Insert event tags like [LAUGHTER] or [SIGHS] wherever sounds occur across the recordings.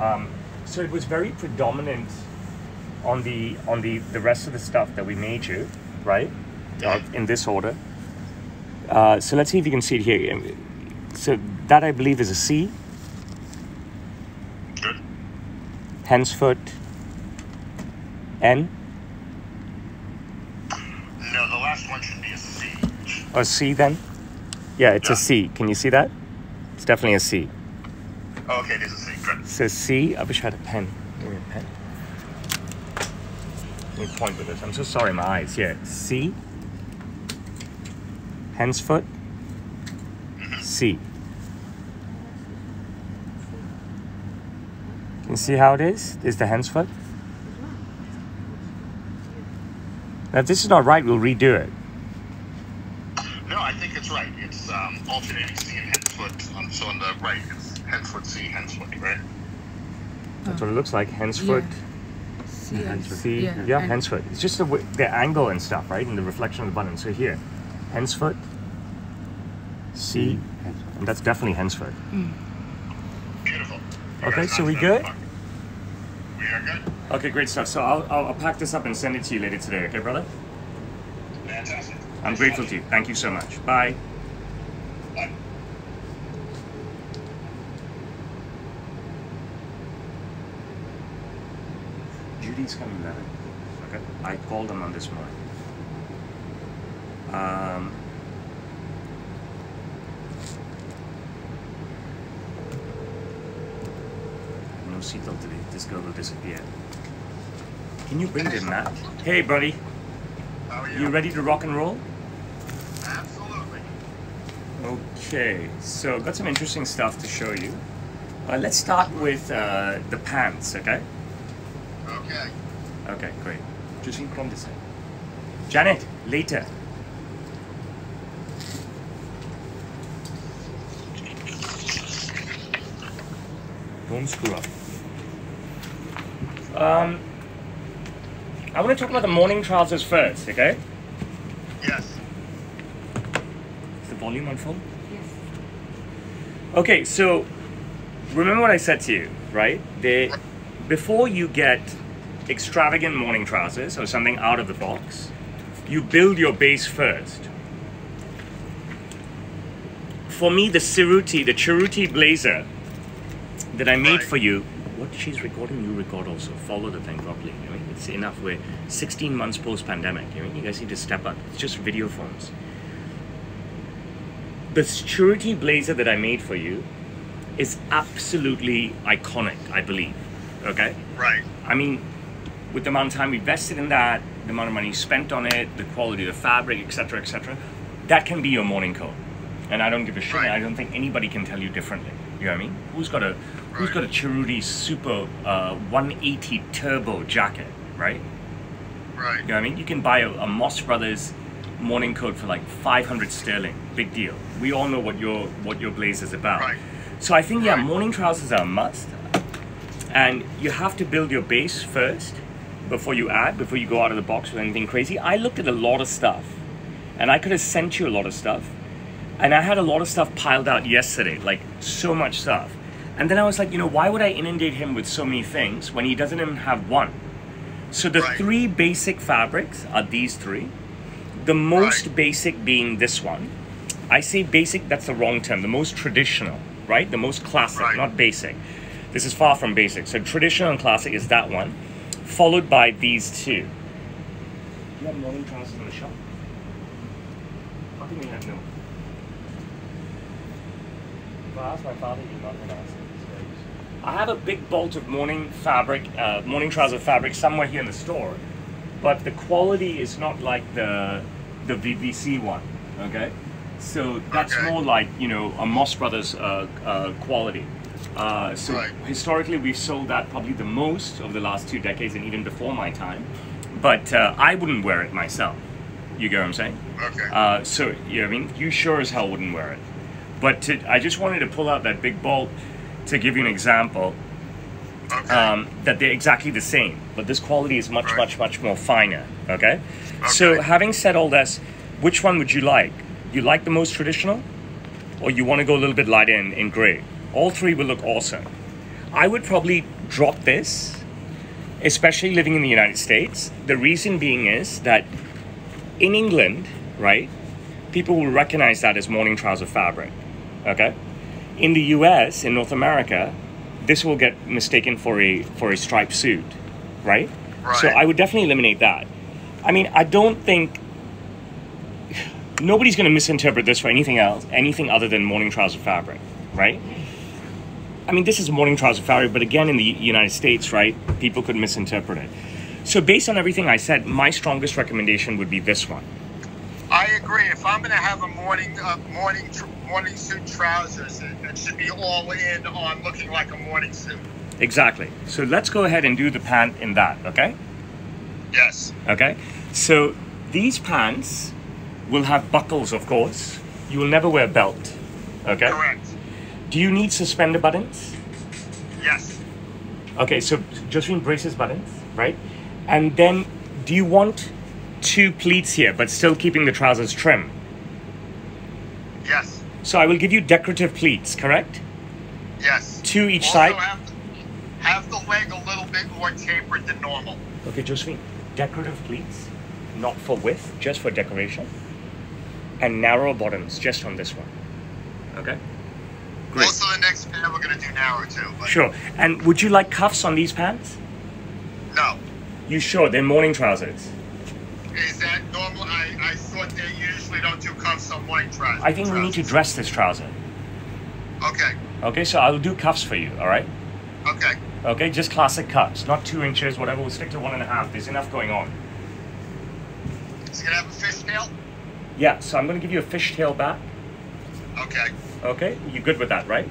Um, so it was very predominant on the on the the rest of the stuff that we made you, right? Uh, in this order. Uh, so let's see if you can see it here. So that I believe is a C. Good. Hencefoot. N. No, the last one should be a C. A C then? Yeah, it's Yeah. a C. Can you see that? It's definitely a C. Oh, okay, it is a C. Good. So C, I wish I had a pen. Give me a pen. Let me point with this. I'm so sorry, my eyes. Yeah, C. Hencefoot. C. Can you see how it is? This is the hencefoot. Now, if this is not right, we'll redo it. No, I think it's right. It's um, alternating C and hencefoot. Um, so on the right, it's hencefoot C, hencefoot, right? That's what it looks like. Hencefoot. See, and- See, yeah, and- hencefoot. It's just the, w- the angle and stuff, right? And the reflection of the button. So here, hencefoot, C, and that's definitely hencefoot. Mm. Beautiful. Okay, so we good? it out of the park. We are good. Okay, great stuff. So I'll, I'll, I'll pack this up and send it to you later today, okay, brother? Fantastic. I'm Thanks grateful to you. Thank you so much. Bye. much. Bye. Judy's coming 11. Okay. I called them on this morning. Um, no seatbelt today. This girl will disappear. Can you bring them, Matt? Hey, buddy. How are you? You ready to rock and roll? Absolutely. Okay, so got some interesting stuff to show you. Uh, let's start with uh, the pants, okay? Okay. Okay, great. Just from this side. Janet, later. Don't screw up. Um, I want to talk about the morning trousers first, okay? Yes. Is the volume on full? Yes. Okay, so remember what I said to you, right? They, before you get extravagant morning trousers or something out of the box, you build your base first. For me, the Cerruti, the Cerruti blazer that I made for you, what she's recording, you record also. Follow the thing properly. I mean, it's enough. We're 16 months post pandemic. I mean, you guys need to step up. It's just video phones the Cerruti blazer that I made for you is absolutely iconic, I believe. Okay? Right. I mean, with the amount of time we invested in that, the amount of money spent on it, the quality of the fabric, etc., etc., that can be your morning coat. And I don't give a shit. Right. I don't think anybody can tell you differently. You know what I mean? Who's got a Who's Right. got a Cerruti Super uh, 180 Turbo jacket, right? Right. You know what I mean? You can buy a, a Moss Brothers morning coat for like 500 sterling. Big deal. We all know what your what your blaze is about. Right. So I think yeah, Right. morning trousers are a must. And you have to build your base first before you add, before you go out of the box with anything crazy. I looked at a lot of stuff. And I could have sent you a lot of stuff. And I had a lot of stuff piled out yesterday, like so much stuff. And then I was like, you know, why would I inundate him with so many things when he doesn't even have one? So the Right. three basic fabrics are these three. The most Right. basic being this one. I say basic, that's the wrong term. The most traditional, right? The most classic, Right. not basic. This is far from basic. So traditional and classic is that one, followed by these two. You have morning trousers in the shop? How can you have no? If I ask my father, he's not going to answer. I have a big bolt of morning fabric, uh, morning trouser fabric somewhere here in the store, but the quality is not like the the VBC one. Okay, so that's Okay. more like you know a Moss Brothers uh, uh, quality. Uh, so Right. historically, we've sold that probably the most over the last two decades, and even before my time. But uh, I wouldn't wear it myself. You get what I'm saying? Okay. Uh, so, you know, I mean, you sure as hell wouldn't wear it. But to, I just wanted to pull out that big bolt to give you an example okay. um, that they're exactly the same, but this quality is much, Right. much, much more finer. Okay? So, having said all this, which one would you like? You like the most traditional, or you want to go a little bit lighter in, in gray? All three will look awesome. I would probably drop this, especially living in the United States. The reason being is that in England, right, people will recognize that as morning trouser fabric. Okay? In the US, in North America, this will get mistaken for a for a striped suit, right? So I would definitely eliminate that. I mean, I don't think [SIGHS] nobody's going to misinterpret this for anything else, anything other than morning trouser fabric, right? I mean, this is morning trouser fabric, but again, in the United States, right, people could misinterpret it. So, based on everything I said, my strongest recommendation would be this one. I agree. If I'm going to have a morning uh, morning tr- morning suit trousers, it, it should be all in on looking like a morning suit. Exactly. So, let's go ahead and do the pant in that, okay? Yes. Okay? So, these pants will have buckles, of course. You will never wear a belt, okay? Correct. Do you need suspender buttons? Yes. Okay, so Josephine braces buttons, right? And then do you want two pleats here, but still keeping the trousers trim? Yes. So I will give you decorative pleats, correct? Yes. Two each also side? Have, have the leg a little bit more tapered than normal. Okay, Josephine, decorative pleats, not for width, just for decoration. And narrow bottoms, just on this one. Okay? Great. Also, the next pair we're going to do narrow too. But Sure. And would you like cuffs on these pants? No. You sure? They're morning trousers. Is that normal? I, I thought they usually don't do cuffs on morning trousers. I think we need to dress this trouser. Okay. Okay, so I'll do cuffs for you, alright? Okay. Okay, just classic cuts, not two inches, whatever. We'll stick to one and a half. There's enough going on. Is it going to have a fishtail? Yeah, so I'm going to give you a fishtail back. Okay. Okay, you good with that, right?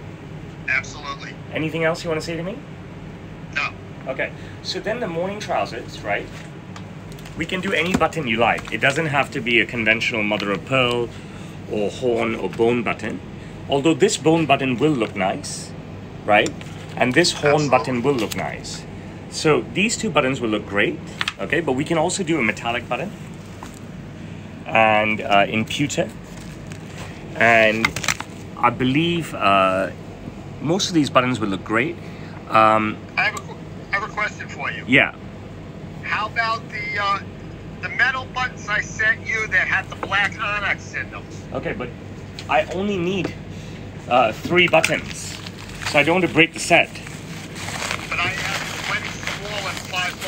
Absolutely. Anything else you want to say to me? No. Okay, so then the morning trousers, right? We can do any button you like. It doesn't have to be a conventional mother of pearl or horn or bone button. Although this bone button will look nice, right? And this horn Absolutely. button will look nice. So these two buttons will look great, okay? But we can also do a metallic button and uh, in pewter. And I believe uh, most of these buttons would look great. Um, I have a, have a question for you. yeah, How about the uh, the metal buttons I sent you that had the black onyx in them? Okay, but I only need uh, three buttons, so I don't want to break the set. But I have 20 small and 5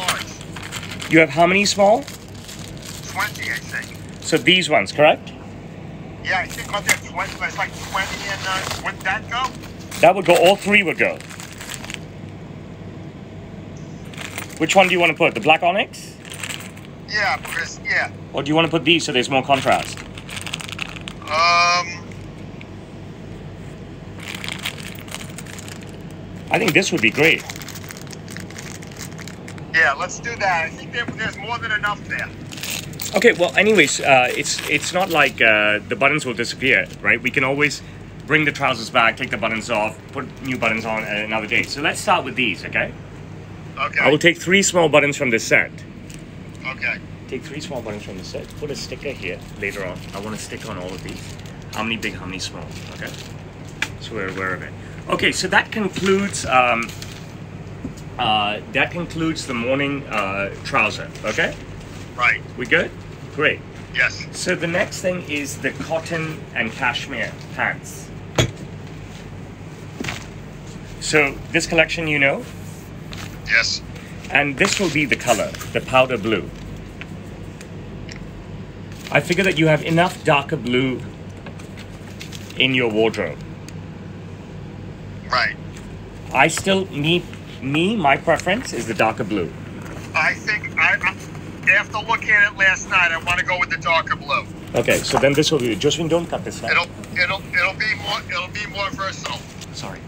large. You have how many small? 20, I think. So these ones, correct? Yeah, I think 20. It's like 20 and uh, wouldn't that go? That would go. All three would go. Which one do you want to put? The black onyx, Yeah, because, yeah. or do you want to put these so there's more contrast? Um, I think this would be great. yeah, let's do that. I think there, there's more than enough there. Okay, well, anyways, uh, it's it's not like uh, the buttons will disappear, right? We can always bring the trousers back, take the buttons off, put new buttons on at another day. So let's start with these, okay? Okay. I will take three small buttons from this set. okay. Take three small buttons from the set. Put a sticker here later on. I want to stick on all of these. How many big, how many small? Okay. So we're aware of it. Okay, so that concludes. Um, uh, that concludes the morning uh, trouser. Okay, Right. we good? Great. Yes. So the next thing is the cotton and cashmere pants. So this collection, you know, Yes. and this will be the color, the powder blue. I figure that you have enough darker blue in your wardrobe. Right. I still need me, my preference is the darker blue. I think after looking at it last night, I want to go with the darker blue. Okay, so then this will be Josephine, don't cut this now. It'll it'll it'll be more it'll be more versatile. Sorry.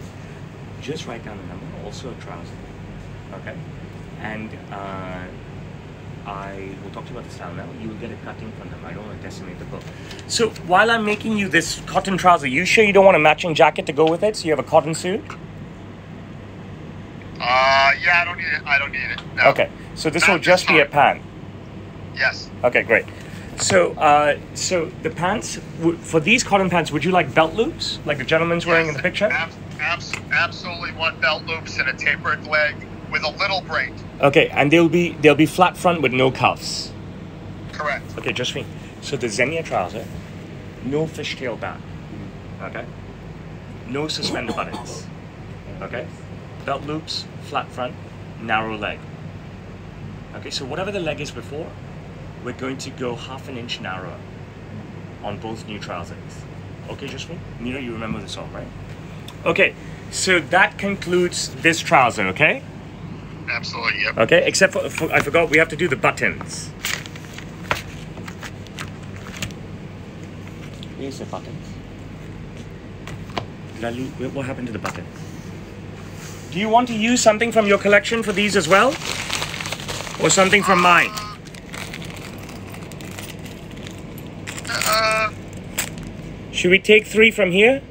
Just write down the number, also a trouser. Okay? And uh, I will talk to you about the style now. You will get a cutting from them. I don't want to decimate the book. So while I'm making you this cotton trouser, you sure you don't want a matching jacket to go with it? So you have a cotton suit? Uh, yeah, I don't need it. I don't need it. No. Okay. So this Not will just be a pant. Yes. Okay, great. So, uh, so the pants for these cotton pants, would you like belt loops, like the gentleman's wearing in the picture? ab- Abs- absolutely want belt loops and a tapered leg with a little break. Okay, and they'll be they'll be flat front with no cuffs. Correct. Okay, just me. So the Zegna trouser, no fishtail back. Okay. No suspender buttons. Okay. Belt loops, flat front, narrow leg. Okay, so whatever the leg is before, we're going to go half an inch narrower on both new trousers. Okay, just me. Mira, you remember this right? Okay, so that concludes this trouser, okay? Absolutely. Yep. Okay, except for, for I forgot we have to do the buttons. Here's the buttons. Did I lose, what happened to the buttons? Do you want to use something from your collection for these as well? Or something from mine? Uh, Should we take three from here?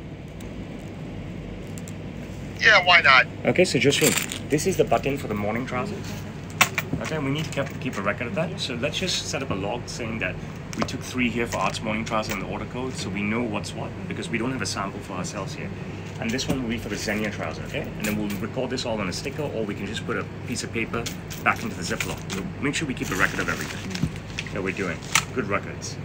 yeah. Why not? Okay, so Josephine, this is the button for the morning trousers. Okay, we need to keep, keep a record of that. So let's just set up a log saying that we took three here for Arts Morning trousers and the order code, so we know what's what, because we don't have a sample for ourselves here. And this one will be for the Zegna trouser, okay? And then we'll record this all on a sticker, or we can just put a piece of paper back into the Ziploc. We'll make sure we keep a record of everything that we're doing. Good records.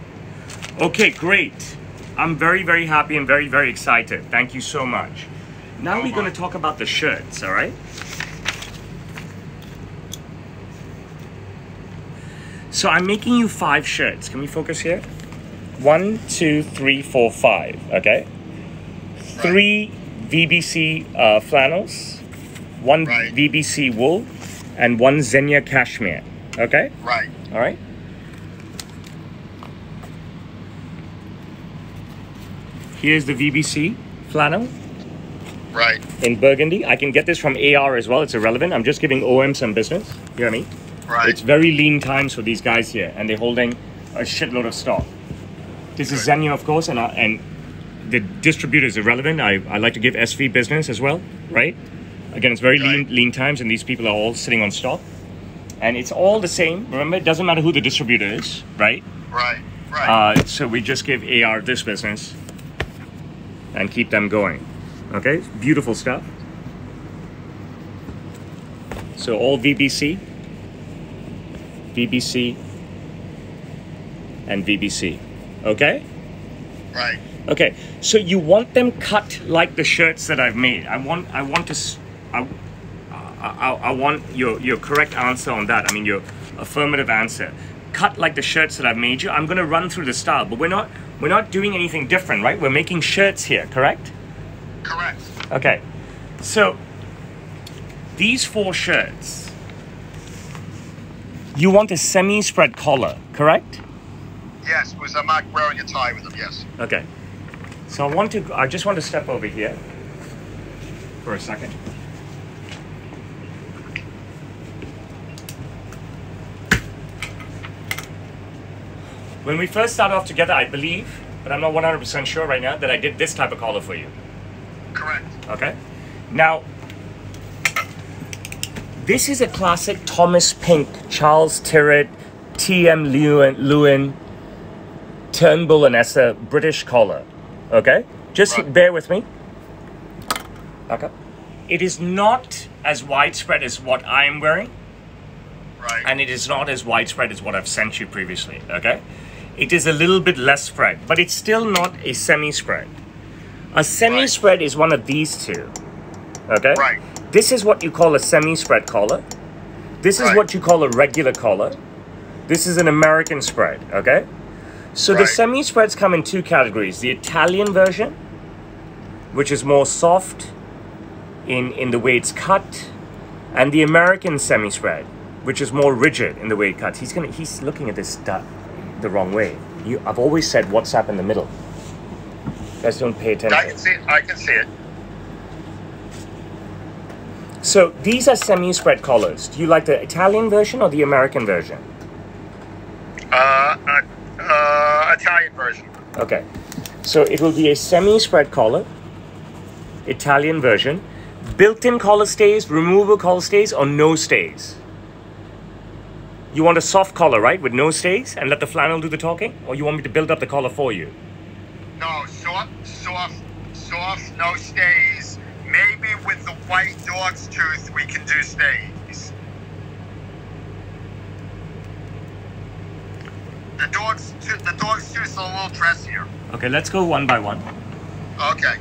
Okay, great. I'm very, very happy and very, very excited. Thank you so much. Now we're going to talk about the shirts, all right? So I'm making you five shirts. Can we focus here? One, two, three, four, five. Okay. Three VBC uh, flannels, one Right. VBC wool, and one Zegna cashmere. Okay. Right. All right. Here's the VBC flannel Right. in burgundy. I can get this from AR as well. It's irrelevant. I'm just giving OM some business. You know what I mean? Right. It's very lean times for these guys here, and they're holding a shitload of stock. This is Zegna, of course, and I, and the distributor is irrelevant. I, I like to give SV business as well, right? Again, it's very lean lean times, and these people are all sitting on stock, and it's all the same. Remember, it doesn't matter who the distributor is, right? Right. Right. Uh, so we just give AR this business and keep them going. Okay, beautiful stuff. So all VBC, VBC, and VBC. Okay? right. Okay, so you want them cut like the shirts that I've made. I want, I want to, s- I, I, I want your your correct answer on that. I mean your affirmative answer. Cut like the shirts that I've made you. I'm gonna run through the style, but we're not we're not doing anything different, right? We're making shirts here, correct? Correct. Okay, so these four shirts, you want a semi-spread collar, correct? Yes. Was I'm not wearing a tie with them. Yes. Okay. So I want to I just want to step over here for a second. When we first started off together, I believe, but I'm not 100% sure right now, that I did this type of collar for you. Correct. Okay? Now, this is a classic Thomas Pink, Charles Tyrwhitt, T.M. Lewin, Lewin Turnbull and Asser British collar. Okay? Just Right. bear with me. Okay. It is not as widespread as what I am wearing, Right. and it is not as widespread as what I've sent you previously. Okay? It is a little bit less spread, but it's still not a semi spread. A semi spread is one of these two. Okay? Right. This is what you call a semi spread collar. This is Right. what you call a regular collar. This is an American spread. Okay? So the semi spreads come in two categories the Italian version, which is more soft in, in the way it's cut, and the American semi spread, which is more rigid in the way it cuts. He's gonna he's looking at this stuff the wrong way. You, I've always said WhatsApp in the middle. You guys don't pay attention. I can see. it. I can see it. So these are semi-spread collars. Do you like the Italian version or the American version? Uh, uh, uh, Italian version. Okay. So it will be a semi-spread collar, Italian version, built-in collar stays, removable collar stays, or no stays. You want a soft collar, right, with no stays, and let the flannel do the talking, or you want me to build up the collar for you? No, soft, soft, soft, no stays. Maybe with the white dog's tooth we can do stays. The dog's tooth, the dog's tooth is a little dressier. Okay, let's go one by one. Okay,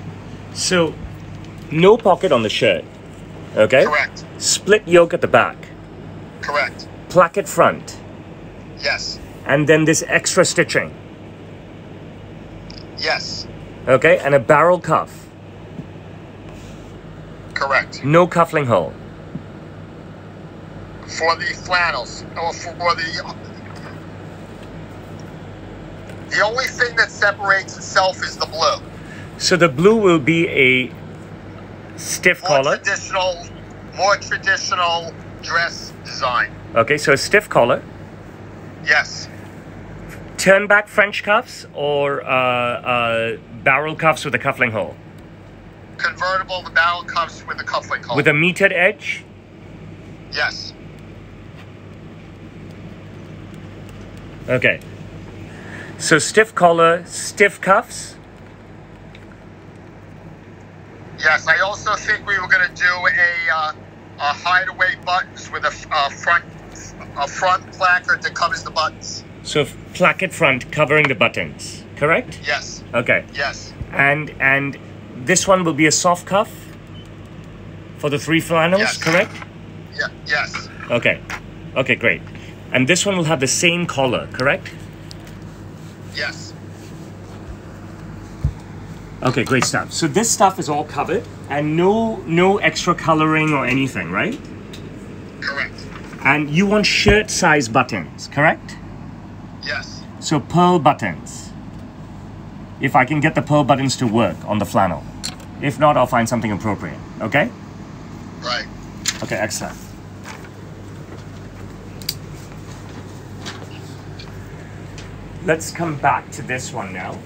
So, no pocket on the shirt. Okay? correct, Split yoke at the back. correct. Placket front. Yes, And then this extra stitching. yes, Okay? And a barrel cuff. correct. No cufflink hole. For the flannels, or for the. The only thing that separates itself is the blue. So the blue will be a stiff More collar. traditional, more traditional dress design. Okay, so a stiff collar. Yes, Turn back French cuffs or uh, uh, barrel cuffs with a cufflink hole. convertible. The barrel cuffs with a cufflink hole. With a mitered edge. yes, Okay. So stiff collar, stiff cuffs. yes. I also think we were going to do a uh, a hideaway buttons with a, a front a front placket that covers the buttons. So placket front covering the buttons. Correct? Yes, Okay. yes, And and this one will be a soft cuff for the three flannels, Yes. correct? yeah, yes, Okay. Okay, great. And this one will have the same collar, correct? yes, Okay, great stuff. So this stuff is all covered and no no extra coloring or anything, right? And you want shirt size buttons, correct? Yes, So pearl buttons. If I can get the pearl buttons to work on the flannel. If not, I'll find something appropriate. Okay? right. Okay, excellent. Let's come back to this one now.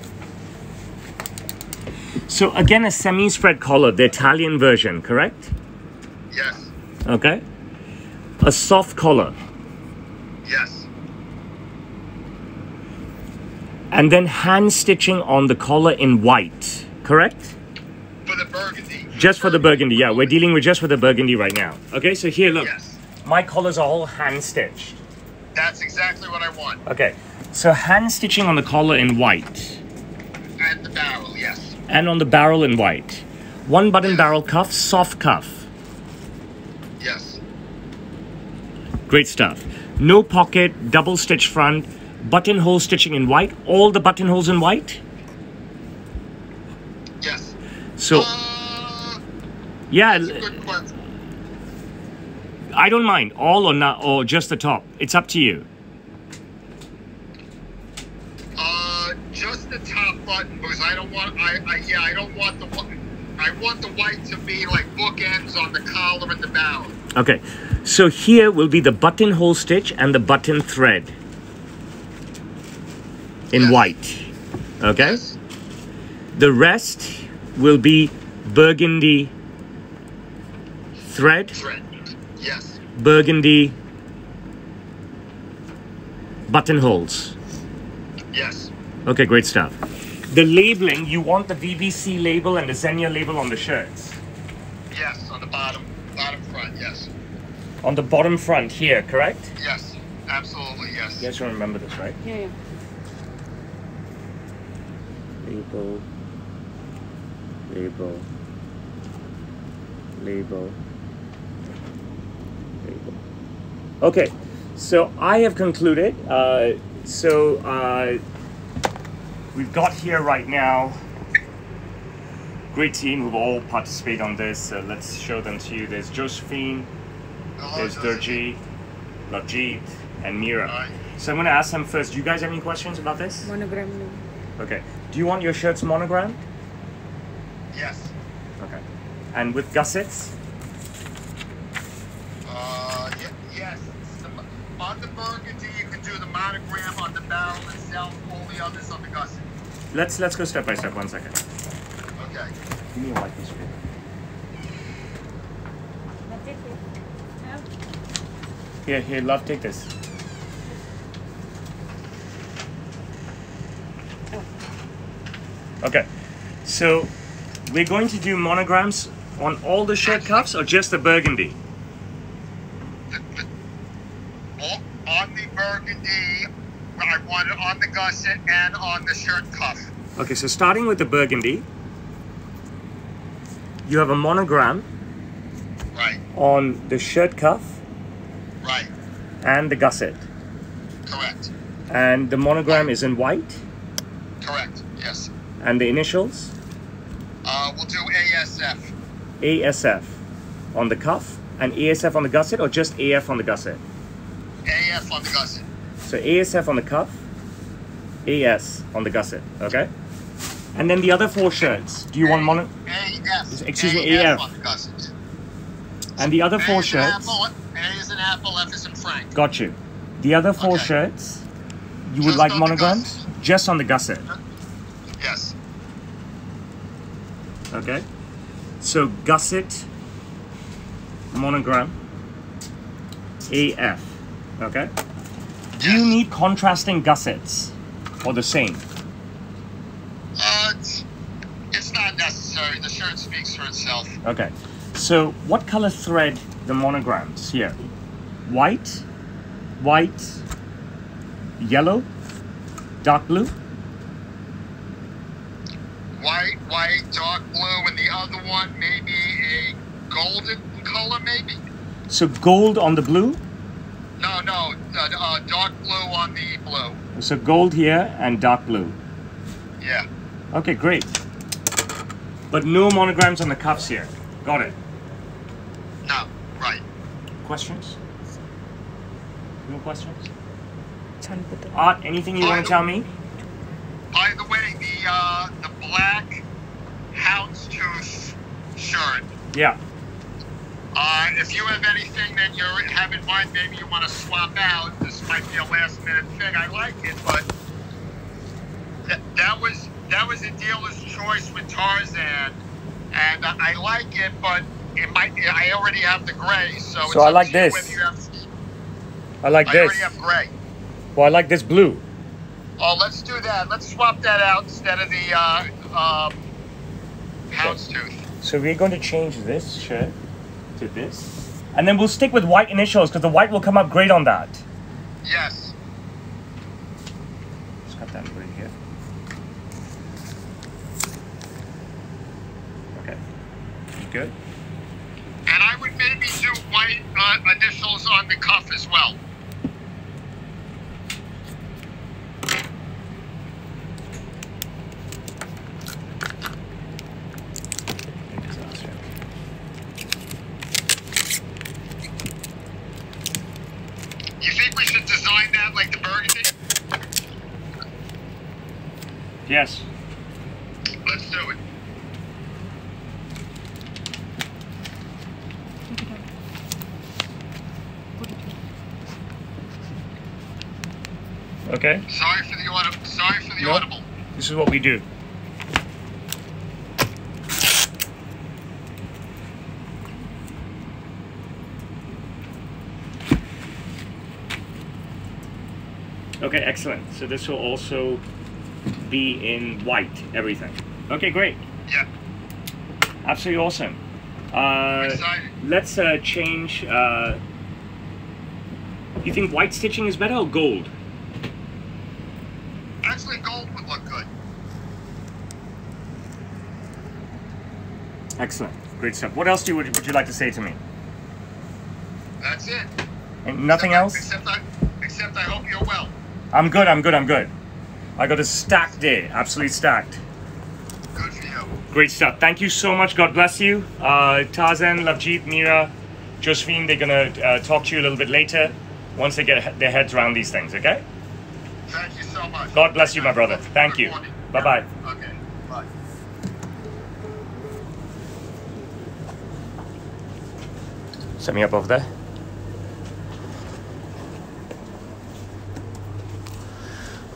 So again, a semi-spread collar, the Italian version, correct? Yes, Okay. A soft collar, yes, and then hand stitching on the collar in white, correct? for the burgundy. Just for the burgundy, yeah. We're dealing with just for the burgundy right now. Okay, so here, look. Yes, My collars are all hand stitched. that's exactly what I want. Okay, so hand stitching on the collar in white. And the barrel. Yes, and on the barrel in white. One button barrel cuff, soft cuff. yes, Great stuff. No pocket, double stitch front, buttonhole stitching in white. All the buttonholes in white. yes. So Uh, yeah. I don't mind all or not or just the top. It's up to you. Uh, just the top button because I don't want. I, I yeah, I don't want the. I want the white to be like bookends on the collar and the barrel. Okay, so here will be the buttonhole stitch and the button thread in Yes. white. Okay, Yes. the rest will be burgundy thread, Thread. Yes. burgundy buttonholes. Yes. Okay, great stuff. The labeling, you want the VBC label and the Zegna label on the shirts. Yes. On the bottom. Bottom front. Yes. On the bottom front here, correct? Yes. Absolutely. Yes. You guys don't remember this, right? Yeah, yeah. Label, label, label, label. Okay, so I have concluded. Uh, so uh, we've got here right now. Great team who've all participated on this. Uh, let's show them to you. There's Josephine, there's Durjeet, Lavjeet, and Mira. So I'm going to ask them first. Do you guys have any questions about this? Monogram no. Okay. Do you want your shirts monogrammed? Yes. Okay. And with gussets? Uh, ye- yes. The on the burgundy, you can do the monogram on the barrel itself. All the others on the gusset. Let's let's go step by step. One second. Okay. Give me a white piece of paper. That's it. Yeah. Here, here, love, take this. Okay. So we're going to do monograms On all the shirt cuffs or just the burgundy? The, the, all, on the burgundy, I want it on the gusset and on the shirt cuff. Okay, so starting with the burgundy, you have a monogram Right, on the shirt cuff and the gusset. correct, And the monogram is in white correct, yes. and the initials Uh, we'll do ASF. ASF on the cuff and ASF on the gusset or just AF on the gusset? AF on the gusset. So ASF on the cuff, AS on the gusset, okay? And then the other four shirts. Do you want mono? AF. Excuse me, AF. on the gusset. And the other A four shirts. apple, A is an apple, F is in Frank. Got you. The other four Okay. shirts, you would Just like on monograms? Just on the gusset, Yes. okay? So gusset, monogram, AF, okay? Do you need contrasting gussets or the same? Uh, it's, it's not necessary. The shirt speaks for itself. Okay. So what color thread the monograms here? White, white, yellow, dark blue. White, white, dark blue, and the other one maybe a golden color, maybe. So gold on the blue. No, no, uh, uh, dark blue on the blue. So gold here and dark blue. Yeah. Okay, great. But no monograms on the cuffs here. Got it. No, right. Questions? No questions? Art, anything you want to tell me? By the way, the uh, the black houndstooth shirt. Yeah. Uh, if you have anything that you have in mind, maybe you want to swap out. This might be a last minute thing. I like it, but th that was that was a dealer's choice with Tarzan, and I, I like it, but it might. I already have the gray, so. So I like this whether you have- I like I this. already have gray. Well, I like this blue. Oh, let's do that. Let's swap that out instead of the uh, um, houndstooth. So we're going to change this shirt to this. And then we'll stick with white initials because the white will come up great on that. Yes. Just cut that right here. Okay. You good? And I would maybe do white uh, initials on the cuff as well. You think we should design that like the burgundy? Yes. Let's do it. Okay. Sorry for the audible. Sorry for the audible. This is what we do. Okay, excellent. So this will also be in white, everything. Okay, great. Yeah. Absolutely awesome. Uh, Excited. let's uh, change. Uh, you think white stitching is better or gold? Actually, gold would look good. Excellent. Great stuff. What else do you, would, would you like to say to me? That's it. And nothing Except I- else? Except I, except I hope you're well. I'm good, I'm good, I'm good. I got a stacked day, absolutely stacked. Good for you. Great stuff. Thank you so much. God bless you. Uh, Tarzan, Lavjeet, Mira, Josephine, they're going to uh, talk to you a little bit later once they get their heads around these things, okay? Thank you so much. God bless you, my brother. Thank you. Bye bye. Okay. Bye. Set me up over there.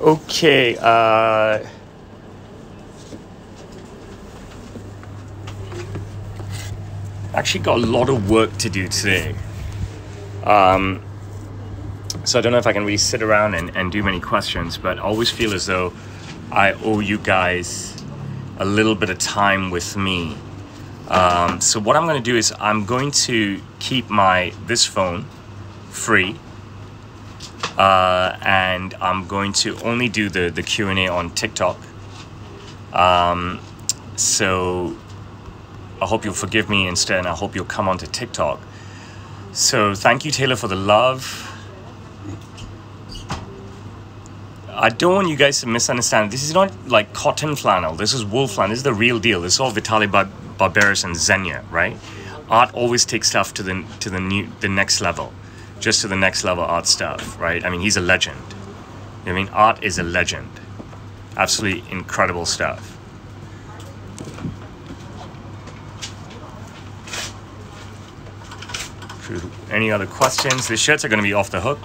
Okay, uh. Actually, got a lot of work to do today. Um, so I don't know if I can really sit around and, and do many questions, but I always feel as though I owe you guys a little bit of time with me Um, so what I'm going to do is I'm going to keep my this phone free, uh, and I'm going to only do the the Q and A on TikTok. Um, so I hope you'll forgive me instead, and I hope you'll come onto TikTok. So thank you, Taylor, for the love. I don't want you guys to misunderstand. This is not like cotton flannel. This is wool flannel. This is the real deal. This is all Vitale Bar- Barberis and Zegna, right? Art always takes stuff to the to the new the next level, just to the next level art stuff, right? I mean, he's a legend. I mean, art is a legend. Absolutely incredible stuff. Any other questions? The shirts are going to be off the hook.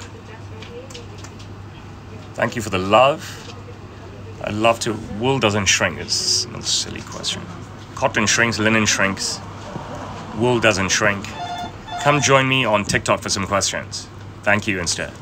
Thank you for the love. I'd love to. Wool doesn't shrink. It's a silly question. Cotton shrinks, linen shrinks. Wool doesn't shrink. Come join me on TikTok for some questions. Thank you instead.